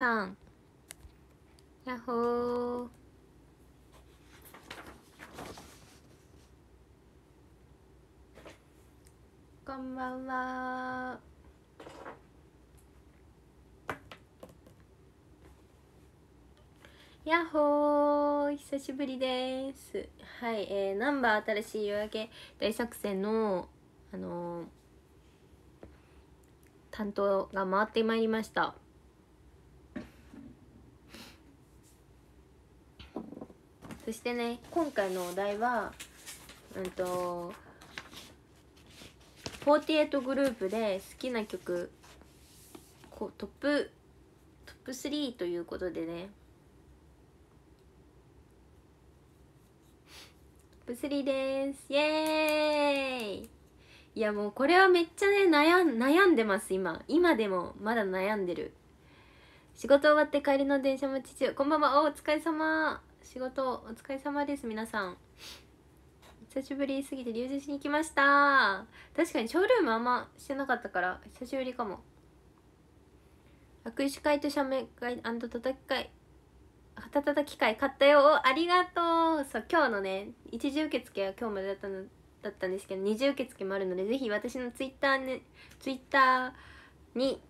さん。やっほー。こんばんは。やっほー。久しぶりです。はい、えー、ナンバー新しい夜明け大作戦のあのー、担当が回ってまいりました。そしてね。今回のお題はうんと48グループで好きな曲こトップトップ3ということでね。トップ3です。イエーイ。いやもうこれはめっちゃね悩ん悩んでます今。今でもまだ悩んでる。仕事終わって帰りの電車待ち中こんばんは。お疲れ様。仕事お疲れ様です皆さん。久しぶりすぎて流出しに来ました。確かにショールームあんましてなかったから久しぶりかも。握手会と写メ会叩き会旗叩き会買ったよ。ありがとう。そう今日のね一次受付は今日までだったのだったんですけど二次受付もあるのでぜひ私のツイッターねツイッターに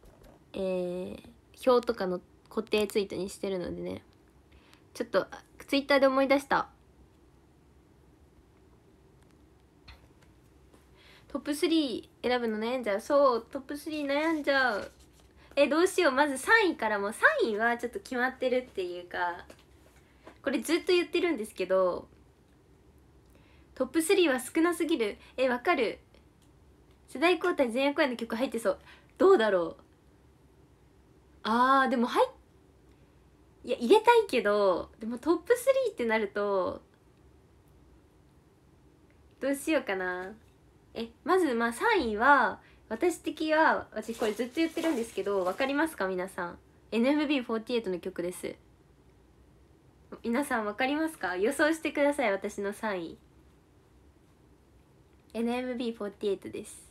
えー、表とかの固定ツイートにしてるのでねちょっとツイッターで思い出した。トップ3選ぶの悩んじゃうそう。トップ3悩んじゃう。えどうしよう。まず3位からも3位はちょっと決まってるっていうか。これずっと言ってるんですけど。トップ3は少なすぎる。えわかる。世代交代前夜公演の曲入ってそう。どうだろう。あーでも入っいや入れたいけどでもトップ3ってなるとどうしようかな。えまずまあ3位は私的は私これずっと言ってるんですけど分かりますか？皆さん。NMB48 の曲です。皆さん分かりますか？予想してください私の3位 NMB48 です。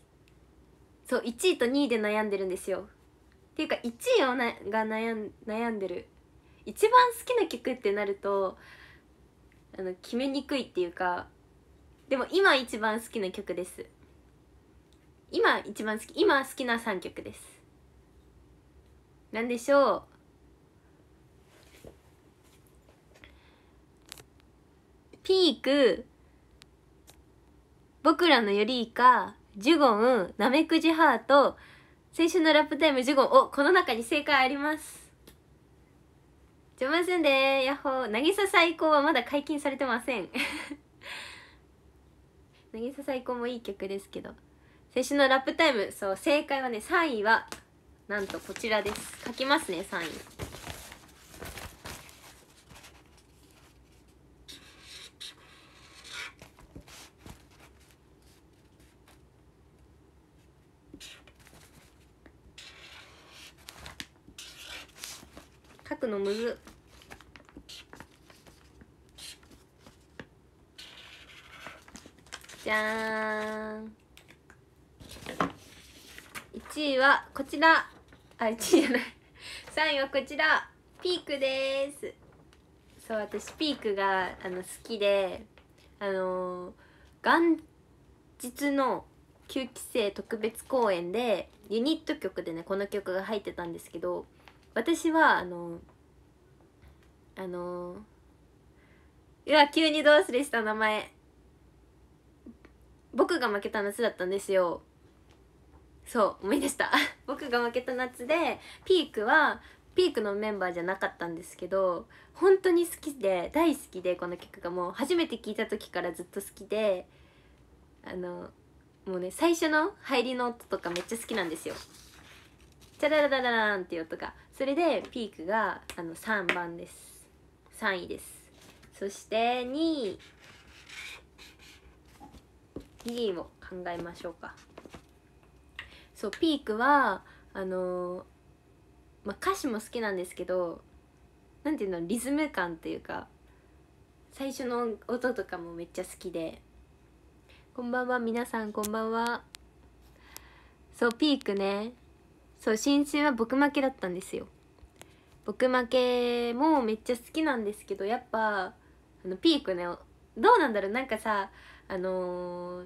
そう1位と2位で悩んでるんですよ。っていうか1位をなが悩ん悩んでる。一番好きな曲ってなるとあの決めにくいっていうかでも今一番好きな曲です。今一番好き今好きな3曲です。なんでしょう。ピーク僕らのよりいかジュゴンナメクジハート青春のラップタイムジュゴンおこの中に正解あります。邪魔すんでヤッホー。渚最高はまだ解禁されてません。渚最高もいい曲ですけど。先週のラップタイム。そう正解はね3位はなんとこちらです。書きますね3位。くのむず。じゃーん。1位はこちら。あ1位じゃない。3位はこちら。ピークです。そう私ピークがあの好きであの元日の9期生特別公演でユニット曲でねこの曲が入ってたんですけど私はあのあのうわ急にどうするした名前。僕が負けた夏だったんですよ。そう思い出した。僕が負けた夏でピークはピークのメンバーじゃなかったんですけど本当に好きで大好きでこの曲がもう初めて聴いた時からずっと好きであのもうね最初の入りの音とかめっちゃ好きなんですよ。チャララララランっていう音がそれでピークがあの3番です。3位です。そして2位。2位を考えましょうか。そうピークはあの、まあ、歌詞も好きなんですけどなんていうのリズム感っていうか最初の音とかもめっちゃ好きで。こんばんは皆さんこんばんは。そうピークね。そう新春は僕負けだったんですよ。僕負けもめっちゃ好きなんですけどやっぱあのピークね。どうなんだろう。なんかさあのー、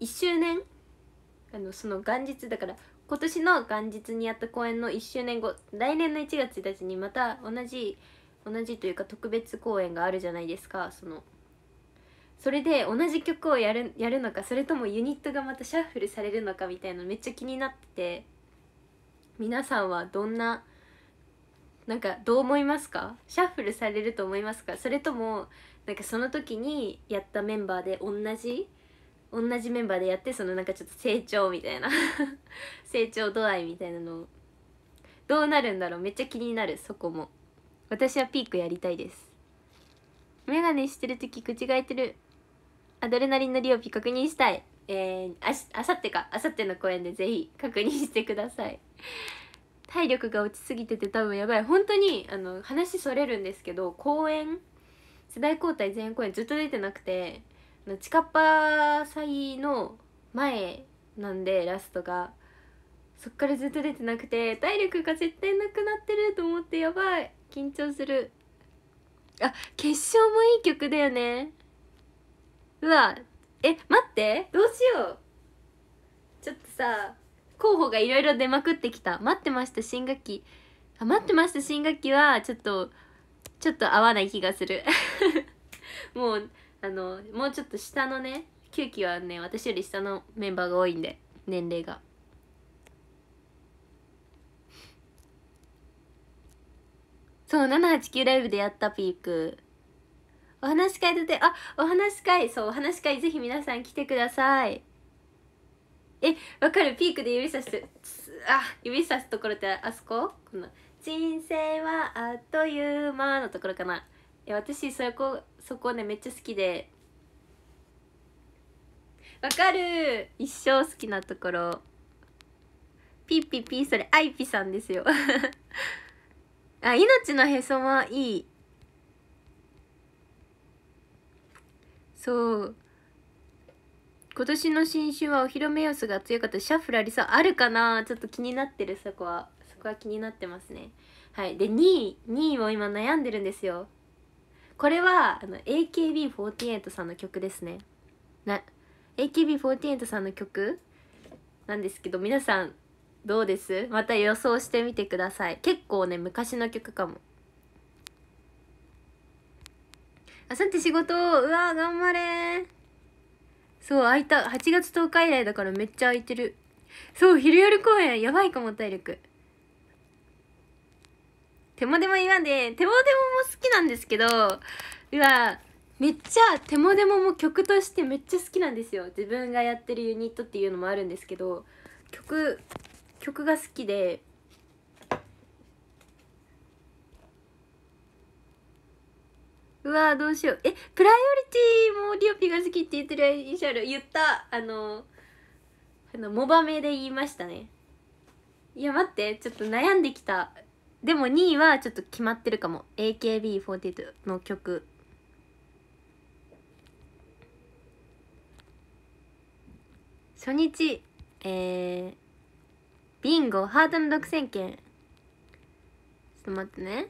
1周年？あのその元日だから今年の元日にやった公演の1周年後来年の1月1日にまた同じ同じというか特別公演があるじゃないですか。そのそれで同じ曲をやるやるのかそれともユニットがまたシャッフルされるのかみたいなのめっちゃ気になってて。皆さんはどんななんかどう思いますか？シャッフルされると思いますか？それともなんかその時にやったメンバーで同じ同じメンバーでやってそのなんかちょっと成長みたいな 成長度合いみたいなのどうなるんだろう？めっちゃ気になるそこも。私はピークやりたいです。メガネしてる時口が開いてるアドレナリンのリオピ確認したい。えー、あしあさってかあさっての公演でぜひ確認してください。体力が落ちすぎてて多分やばい。本当にあの話それるんですけど公演世代交代全公演ずっと出てなくてチカッパ祭の前なんでラストが。そっからずっと出てなくて体力が絶対なくなってると思ってやばい。緊張する。あ決勝もいい曲だよね。うわえ待ってどうしよう。ちょっとさ候補がいろいろ出まくってきた。待ってました新学期。あ待ってました新学期はちょっとちょっと合わない気がする。もうあのもうちょっと下のね9期はね私より下のメンバーが多いんで年齢が。そう789ライブでやったピーク。お話し会でてあお話し会そうお話し会ぜひ皆さん来てください。えわかる。ピークで指さしてあ指さすところってあそこ？この「人生はあっという間」のところかな。え私そこそこねめっちゃ好きで。わかる。一生好きなところ。ピッピッピそれアイピさんですよ。あ命のへそはいい。そう。今年の新春はお披露目要素が強かったシャッフルありそうあるかな？ちょっと気になってるそこは。そこは気になってますね。はい。で2位2位を今悩んでるんですよ。これはあの AKB48 さんの曲ですね。な AKB48 さんの曲なんですけど皆さんどうです？また予想してみてください。結構ね昔の曲かも。あさって仕事うわ頑張れそう空いた。8月10日以来だからめっちゃ空いてる。そう昼夜公演やばいかも体力。手もでも言わんで。手もでもも好きなんですけどうわめっちゃ手もでもも曲としてめっちゃ好きなんですよ。自分がやってるユニットっていうのもあるんですけど曲曲が好きで。うわどうしよう。えプライオリティもリオピが好きって言ってるイニシャル言った。あのあのモバメで言いましたね。いや待って。ちょっと悩んできた。でも2位はちょっと決まってるかも。AKB48 の曲。初日えー、ビンゴハートの独占権ちょっと待ってね。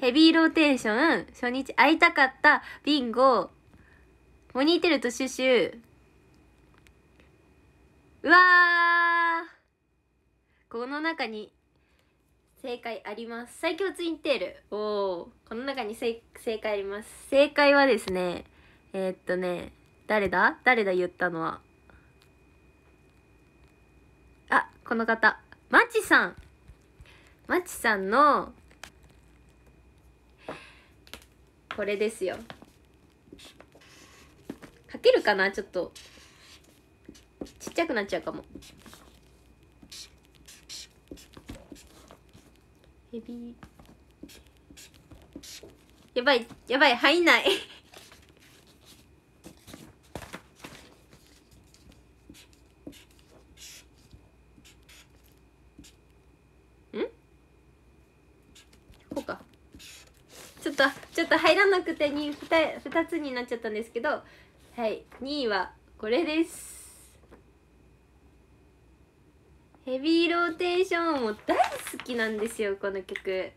ヘビーローテーション、初日会いたかった、ビンゴ、モニーテルとシュシュ。うわーこの中に正解あります。最強ツインテール。おおこの中に正解あります。正解はですね、えー、っとね、誰だ？誰だ言ったのは。あ、この方。マチさん。マチさんのこれですよ。かけるかな？ちょっと。ちっちゃくなっちゃうかも。ヘビやばいやばい入んないとちょっと入らなくて 2, 2, つになっちゃったんですけどはい2位はこれです。ヘビーローテーションも大好きなんですよこの曲。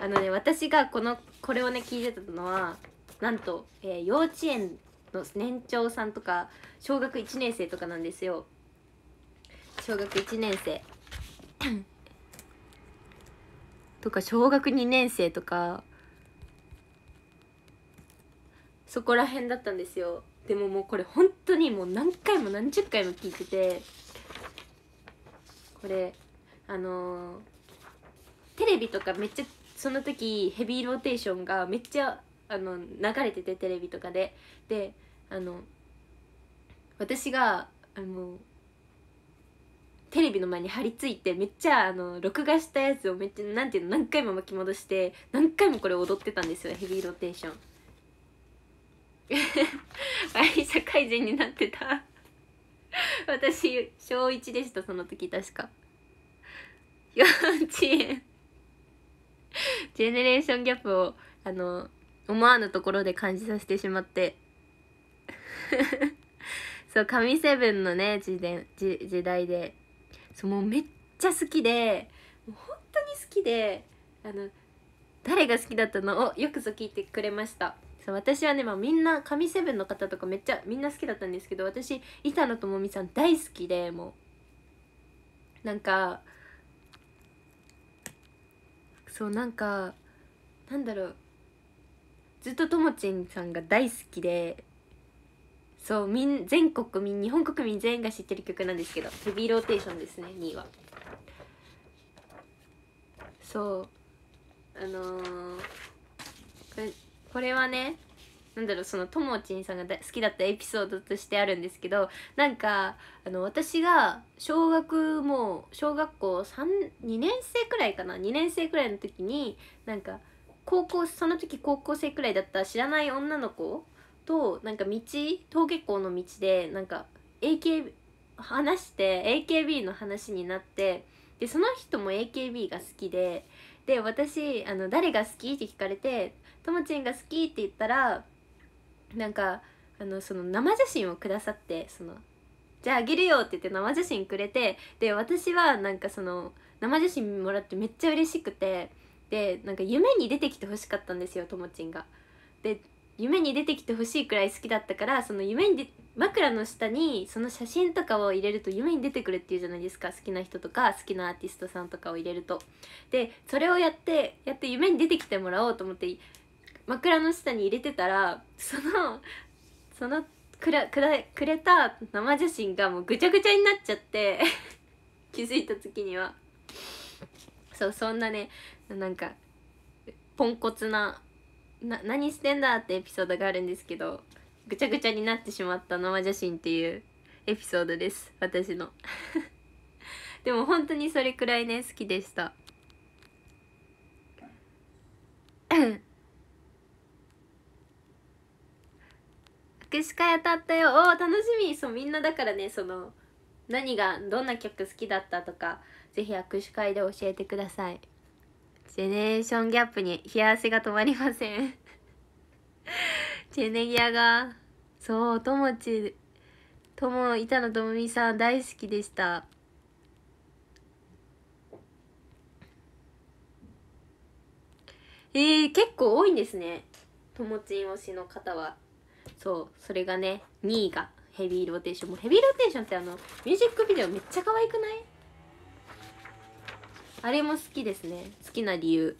あのね私がこのこれをね聞いてたのはなんと、えー、幼稚園の年長さんとか小学1年生とかなんですよ。小学1年生。とか小学2年生とかそこら辺だったんですよ。でももうこれ本当にもう何回も何十回も聞いててこれあのー、テレビとかめっちゃその時ヘビーローテーションがめっちゃあの流れててテレビとかで。であの私があのテレビの前に張り付いてめっちゃあの録画したやつをめっちゃなんていうの何回も巻き戻して何回もこれ踊ってたんですよヘビーローテーション。愛社会人になってた。私小1でしたその時確か。幼稚園。ジェネレーションギャップをあの思わぬところで感じさせてしまって。そう神セブンのね時代時代で。そうもうめっちゃ好きで。もう本当に好きで。あの誰が好きだったのをよくぞ聞いてくれました。そう私はね、まあ、みんな神セブンの方とかめっちゃみんな好きだったんですけど私板野友美さん大好きでもう。なんかそうなんかなんだろう。ずっとともちんさんが大好きでそうみん全国民日本国民全員が知ってる曲なんですけどヘビーローテーションですね2位は。そう。あのー、これこれはねなんだろうそのともちんさんが好きだったエピソードとしてあるんですけどなんかあの私が小学もう小学校2年生くらいかな？2年生くらいの時になんか高校その時高校生くらいだった知らない女の子となんか道登下校の道でなんか AKB 話して AKB の話になってでその人も AKB が好きでで私あの誰が好き？って聞かれてともちんが好きって言ったらなんかあのその生写真をくださってそのじゃああげるよって言って生写真くれてで私はなんかその生写真もらってめっちゃ嬉しくてでなんか夢に出てきてほしかったんですよともちんが。で夢に出てきてほしいくらい好きだったからその夢に枕の下にその写真とかを入れると夢に出てくるっていうじゃないですか好きな人とか好きなアーティストさんとかを入れると。でそれをやってやって夢に出てきてもらおうと思って枕の下に入れてたらそのそのくらくらくれた生写真がもうぐちゃぐちゃになっちゃって 気づいた時には。そうそんなねなんかポンコツなな何してんだってエピソードがあるんですけどぐちゃぐちゃになってしまった生写真っていうエピソードです私の。でも本当にそれくらいね好きでした。握手会当たったよ。お楽しみ。そうみんなだからねその何がどんな曲好きだったとかぜひ握手会で教えてください。ジェネレーションギャップに冷や汗が止まりません。ジェネギアがそうともちとも板野友美さん大好きでした。えー、結構多いんですね。ともちん推しの方は。そうそれがね2位がヘビーローテーション。もヘビーローテーションってあのミュージックビデオめっちゃ可愛くない？あれも好きですね。好きな理由。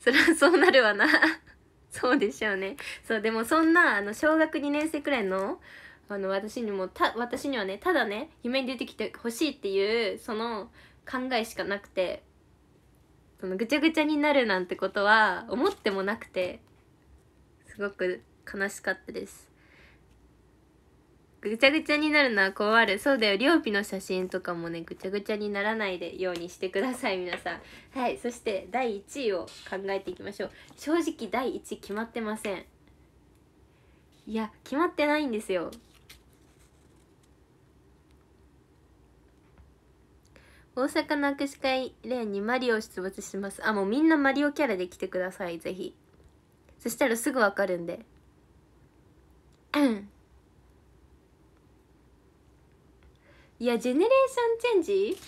そりゃそうなるわな。そうでしょうね。そうでもそんなあの小学2年生くらいのあの私にもた私にはねただね夢に出てきてほしいっていうその考えしかなくて。そのぐちゃぐちゃになるなんてことは思ってもなくてすごく悲しかったです。ぐちゃぐちゃになるのは怖るそうだよ。両日の写真とかもねぐちゃぐちゃにならないでようにしてください皆さん。はい。そして第1位を考えていきましょう。正直第1位決まってません。いや決まってないんですよ。大阪の握手会レーンにマリオ出没します。あもうみんなマリオキャラで来てください。ぜひ。そしたらすぐわかるんで。いやジェネレーションチェンジ？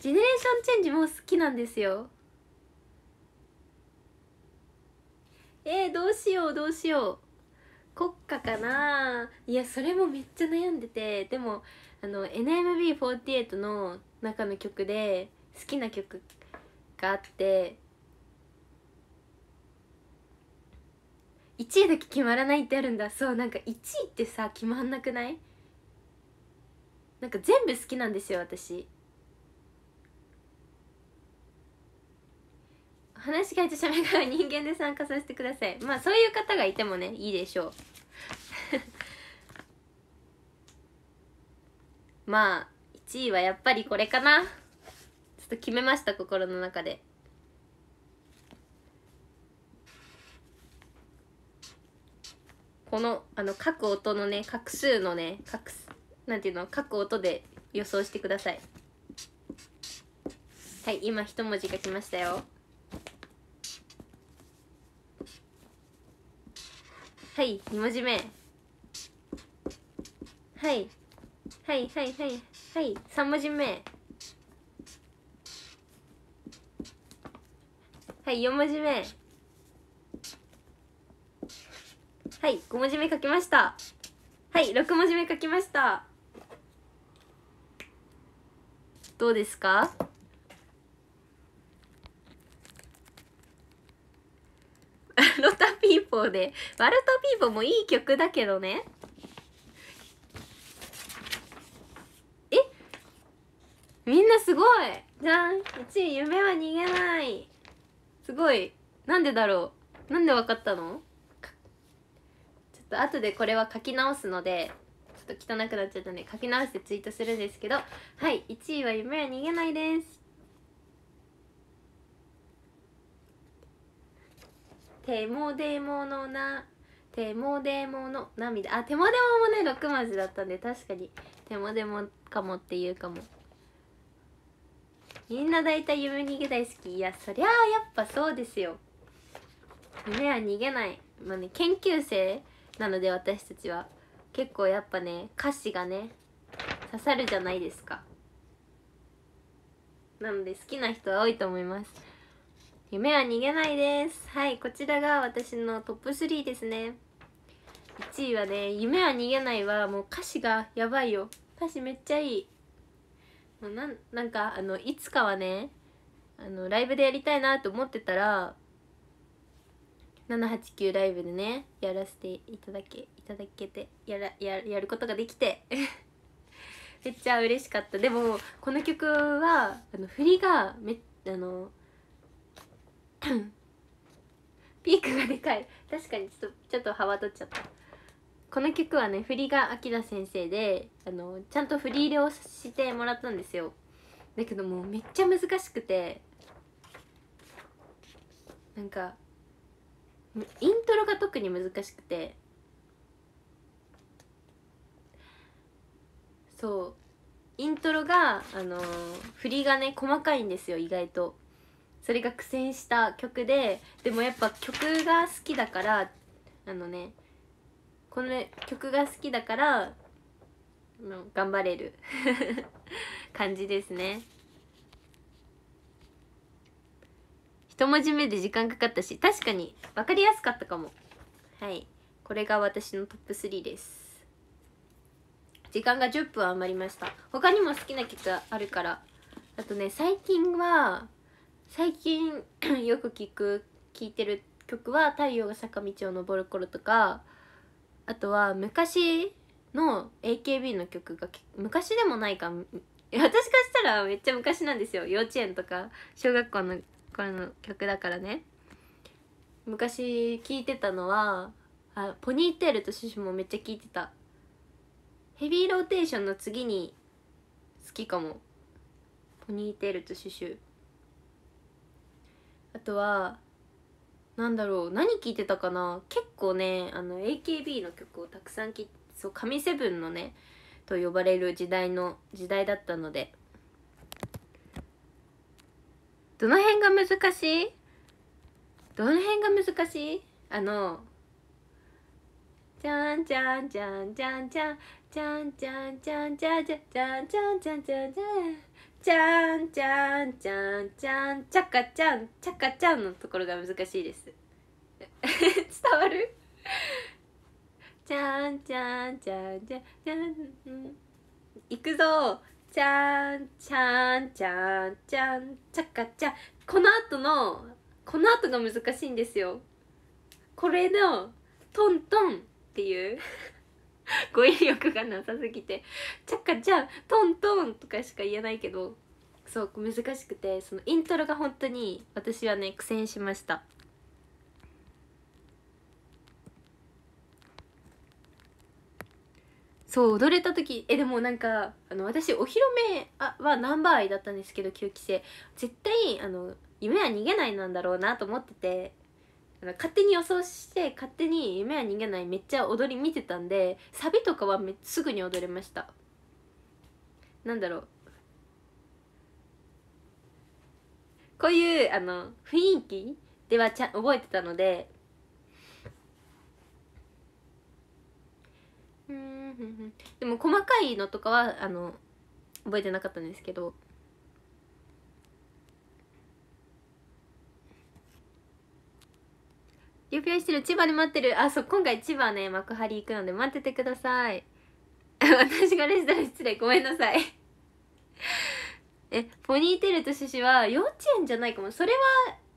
ジェネレーションチェンジも好きなんですよ。えー、どうしようどうしよう。国歌かな。いやそれもめっちゃ悩んでて。でもあの NMB48 の中の曲で好きな曲があって1位だけ決まらないってあるんだ。そうなんか1位ってさ決まんなくない？なんか全部好きなんですよ私。話し家としゃべが人間で参加させてください。まあそういう方がいてもねいいでしょう。まあ1位はやっぱりこれかな。ちょっと決めました心の中で。このあの各音のね画数のね画なんていうの各音で予想してください。はい今一文字書きましたよ。はい2文字目。はいはいはいはいはい3文字目。はい4文字目。はい5文字目書きました。はい6文字目書きました。どうですかロタピーポーでワルトピーポーもいい曲だけどね。え？みんなすごい。じゃん。1位夢は逃げない。すごい。なんでだろう？なんでわかったの？ちょっと後でこれは書き直すのでちょっと汚くなっちゃったんで書き直してツイートするんですけど。はい1位は夢は逃げないです。手もでものな手もでもの涙あ手もでももね6文字だったんで確かに。手もでもかもっていうかも。みんな大体夢逃げ大好き。いやそりゃあやっぱそうですよ。夢は逃げない。まあね研究生なので私たちは。結構やっぱね歌詞がね刺さるじゃないですか。なので好きな人は多いと思います。夢は逃げないです。はいこちらが私のトップ3ですね。1位はね夢は逃げないはもう歌詞がやばいよ。歌詞めっちゃいい。もうなんなんかあのいつかはねあのライブでやりたいなと思ってたら789ライブでねやらせていただけいただけてやらややることができて。めっちゃ嬉しかった。でもこの曲はあの振りがめあの ピークがでかい。確かにちょっとちょっと幅取っちゃった。この曲はね振りが秋田先生であのちゃんと振り入れをしてもらったんですよ。だけどもうめっちゃ難しくてなんかイントロが特に難しくてそう。イントロがあの、振りがね細かいんですよ意外と。それが苦戦した曲ででもやっぱ曲が好きだからあのねこの曲が好きだから頑張れる 感じですね。一文字目で時間かかったし確かに分かりやすかったかも。はい。これが私のトップ3です。時間が10分余りました。他にも好きな曲あるから。あとね最近は最近 よく聞く聴いてる曲は「太陽が坂道を登る頃」とかあとは昔の AKB の曲が昔でもないか私からしたらめっちゃ昔なんですよ。幼稚園とか小学校の頃の曲だからね。昔聴いてたのはあポニーテールとシュシュもめっちゃ聴いてた。ヘビーローテーションの次に好きかも。ポニーテールとシュシュ。あとはなんだろう何聴いてたかな？結構ねあの AKB の曲をたくさん聴いてそう神セブンのねと呼ばれる時代の時代だったので。どの辺が難しい？どの辺が難しい？あのじゃんじゃんじゃんじゃんじゃんじちゃんちゃんちゃんちゃんちゃんちゃんちゃんちゃんちゃんちゃん。ちゃんちゃんちゃんちゃんちゃかちゃんちゃかちゃんのところが難しいです。伝わる？ちゃんちゃんちゃんちゃんちゃんいくぞ。ちゃんちゃんちゃんちゃんちゃかちゃん。この後のこの後が難しいんですよ。これのトントンっていう。語彙力がなさすぎて。ちゃかちゃんトントンとかしか言えないけどそう難しくてそのイントロが本当に私はね苦戦しました。そう踊れた時えでもなんかあの私お披露目はナンバーアイだったんですけど9期生絶対あの夢は逃げないなんだろうなと思ってて。勝手に予想して勝手に夢は逃げないめっちゃ踊り見てたんでサビとかはめすぐに踊れました。なんだろう。こういうあの雰囲気ではちゃ覚えてたのでうん。でも細かいのとかはあの覚えてなかったんですけど。リピョしてる千葉で待ってる。あそう今回千葉ね幕張行くので待っててください。私がレジたら失礼ごめんなさい。えポニーテールとシュシは幼稚園じゃないかも。それは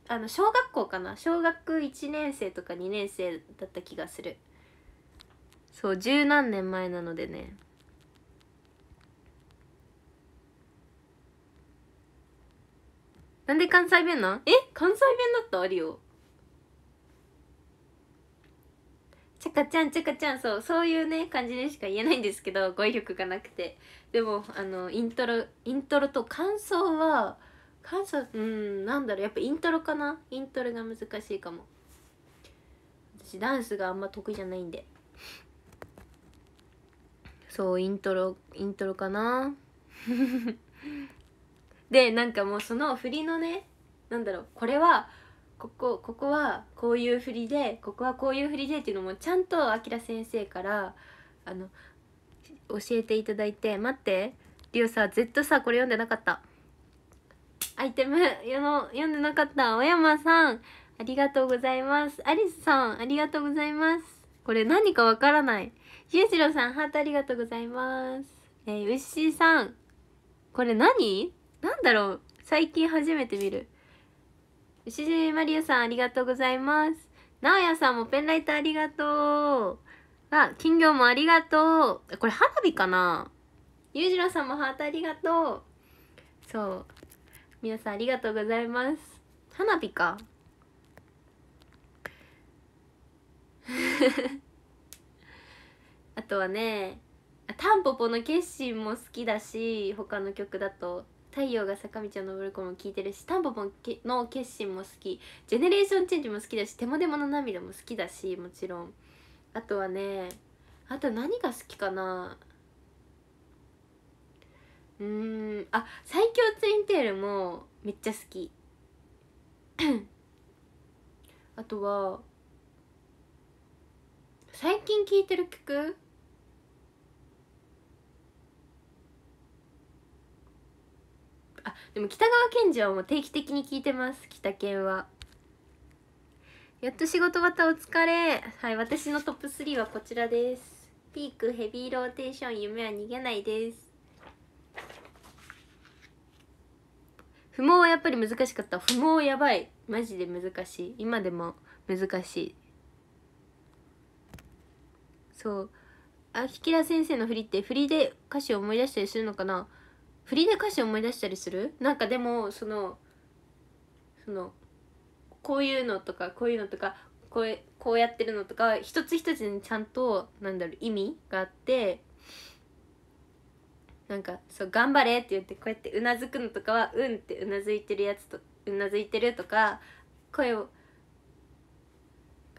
あの小学校かな。小学1年生とか2年生だった気がする。そう十何年前なのでね。なんで関西弁なん？え関西弁だった？あるよ。ちゃかちゃんちゃかちゃんそうそういうね感じでしか言えないんですけど語彙力がなくて。でもあのイントロイントロと感想は感想うんなんだろうやっぱイントロかな？イントロが難しいかも。私ダンスがあんま得意じゃないんで。そうイントロイントロかな？でなんかもうその振りのねなんだろうこれはここここはこういう振りでここはこういう振りでっていうのもちゃんとあきら先生からあの教えていただいて待ってリオさずっとさこれ読んでなかった。アイテムよの読んでなかった。小山さんありがとうございます。アリスさんありがとうございます。これ何かわからない。ゆうじろさんハートありがとうございます。えー、うっしーさんこれ何？なんだろう？最近初めて見る。牛島マリオさんありがとうございます。なおやさんもペンライトありがとう。あ、金魚もありがとう。これ花火かな？ゆうじろさんもハートありがとう。そう。皆さんありがとうございます。花火か。あとはね、タンポポの決心も好きだし、他の曲だと。太陽が坂道を登る子も聴いてるしタンポポの決心も好き。ジェネレーションチェンジも好きだし手もでもの涙も好きだしもちろん。あとはねあと何が好きかな。うんあ最強ツインテールもめっちゃ好き。あとは最近聴いてる曲あでも北川賢治はもう定期的に聞いてます北健は。やっと仕事終わったお疲れ。はい私のトップ3はこちらです。ピークヘビーローテーション夢は逃げないです。不毛はやっぱり難しかった。不毛やばい。マジで難しい。今でも難しい。そう。あひきら先生の振りって振りで歌詞を思い出したりするのかな？振りで歌詞思い出したりする？なんかでもそのそのこういうのとかこういうのとかこうこうやってるのとか一つ一つにちゃんとなんだろう意味があってなんかそう頑張れって言ってこうやってうなずくのとかはうんってうなずいてるやつとうなずいてるとか声を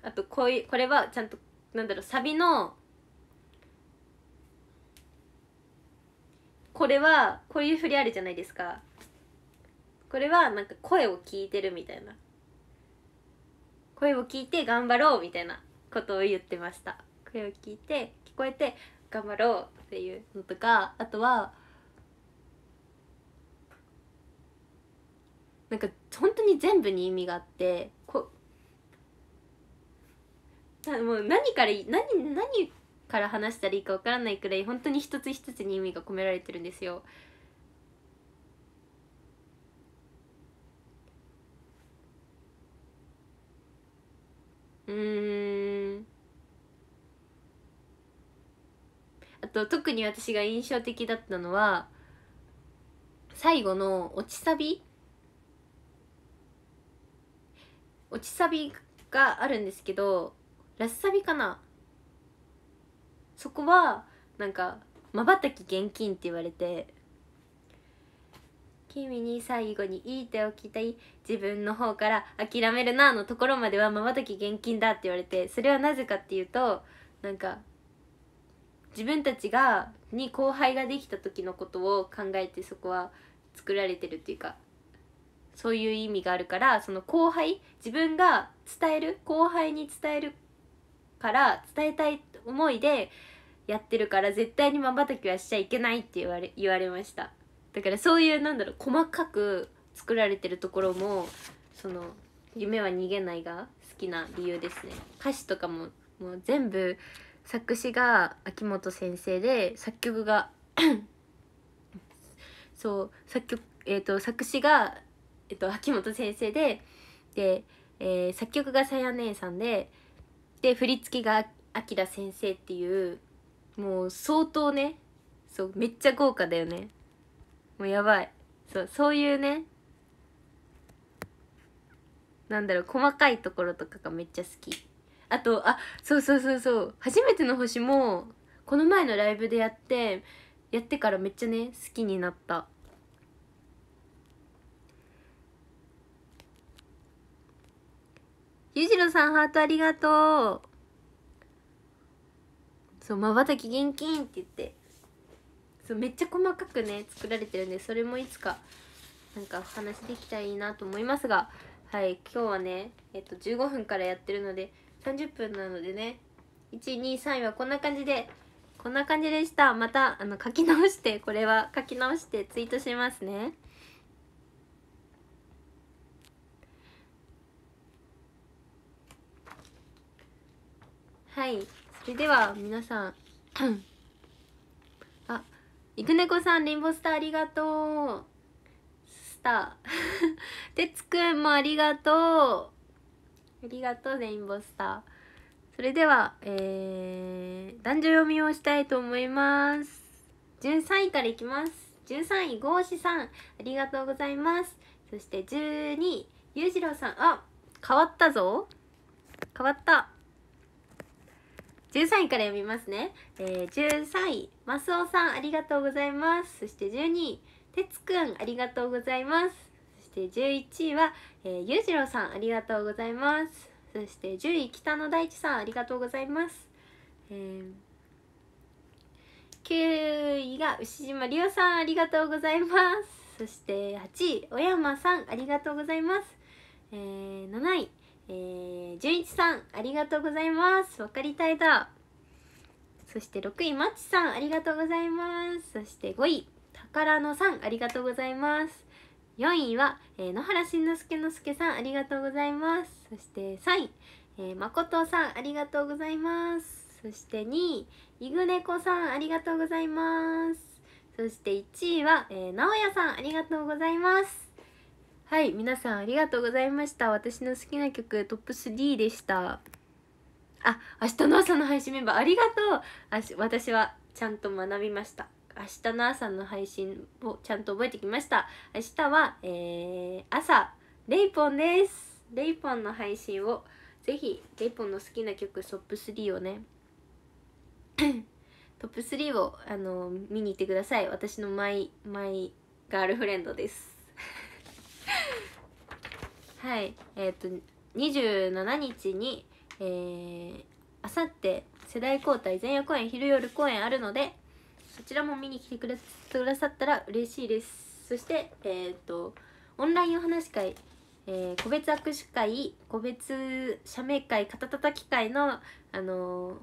あとこういうこれはちゃんとなんだろうサビのこれはこういう振りあるじゃないですか。これはなんか声を聞いてるみたいな。声を聞いて頑張ろうみたいなことを言ってました。声を聞いて聞こえて頑張ろうっていうのとかあとはなんか本当に全部に意味があってこもう何から何何から話したらいいかわからないくらい本当に一つ一つに意味が込められてるんですよ。うん。あと特に私が印象的だったのは最後の落ちサビ。落ちサビがあるんですけどラスサビかな？そこはなんか「まばたき厳禁」って言われて「君に最後に言っておきたい自分の方から諦めるな」のところまではまばたき厳禁だって言われてそれはなぜかっていうとなんか自分たちがに後輩ができた時のことを考えてそこは作られてるっていうかそういう意味があるからその後輩自分が伝える後輩に伝えるから伝えたい思いでやってるから絶対にまばたきはしちゃいけないって言われ言われました。だからそういうなんだろう細かく作られてるところもその「夢は逃げない」が好きな理由ですね。歌詞とかももう全部作詞が秋元先生で作曲が そう作曲えっ、ー、と作詞が、えーと、秋元先生でで、えー、作曲がさや姉さんでで振り付けがあきら先生っていうもう相当ねそうめっちゃ豪華だよね。もうやばい。そうそういうねなんだろう細かいところとかがめっちゃ好き。あとあそうそうそうそう初めての星もこの前のライブでやってやってからめっちゃね好きになった。ゆじろさんハートありがとう。そうまばたき現金って言って。そうめっちゃ細かくね作られてるんでそれもいつかなんかお話できたらいいなと思いますが。はい今日はねえっと15分からやってるので30分なのでね123位はこんな感じでこんな感じでした。またあの書き直してこれは書き直してツイートしますね。はい。それでは皆さん あいくねこさんレインボスターありがとう。スター。てつくんもありがとう。ありがとうレインボースター。それではえー、男女読みをしたいと思います。13位からいきます。13位ゴーシさんありがとうございます。そして12位ゆうじろうさん。あ変わったぞ。変わった。13位から読みますね、えー、13位マスオさんありがとうございます。そして12位てつくんありがとうございます。そして11位は、えー、ゆうじろうさんありがとうございます。そして10位北野大地さんありがとうございます、えー、9位が牛島りおさんありがとうございます。そして8位小山さんありがとうございます、えー、7位えー、純一さんありがとうございます。分かりたいだ。そして6位マッチさんありがとうございます。そして5位宝野さんありがとうございます。4位は、えー、野原しんのすけのすけさんありがとうございます。そして3位、えー、誠さんありがとうございます。そして2位いぐねこさんありがとうございます。そして1位は、えー、直哉さんありがとうございます。はい皆さんありがとうございました。私の好きな曲トップ3でした。あ明日の朝の配信メンバーありがとう。あ私はちゃんと学びました。明日の朝の配信をちゃんと覚えてきました。明日は、えー、朝レイポンです。レイポンの配信をぜひレイポンの好きな曲トップ3をね トップ3をあの見に行ってください。私のマイマイガールフレンドです。はいえっ、ー、と27日にえあさって世代交代前夜公演昼夜公演あるのでそちらも見に来てくださったら嬉しいです。そしてえっ、とオンラインお話し会、えー、個別握手会個別写メ会肩たたき会のあのー、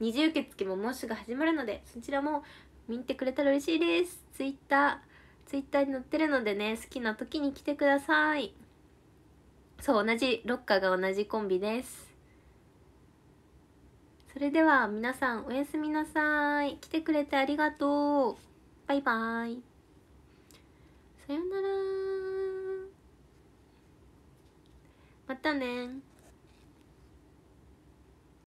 二次受付ももうすぐ始まるのでそちらも見てくれたら嬉しいです。ツイッターツイッターに載ってるのでね好きな時に来てください。そう同じロッカーが同じコンビです。それでは皆さんおやすみなさい。来てくれてありがとう。バイバイ。さよなら。またね。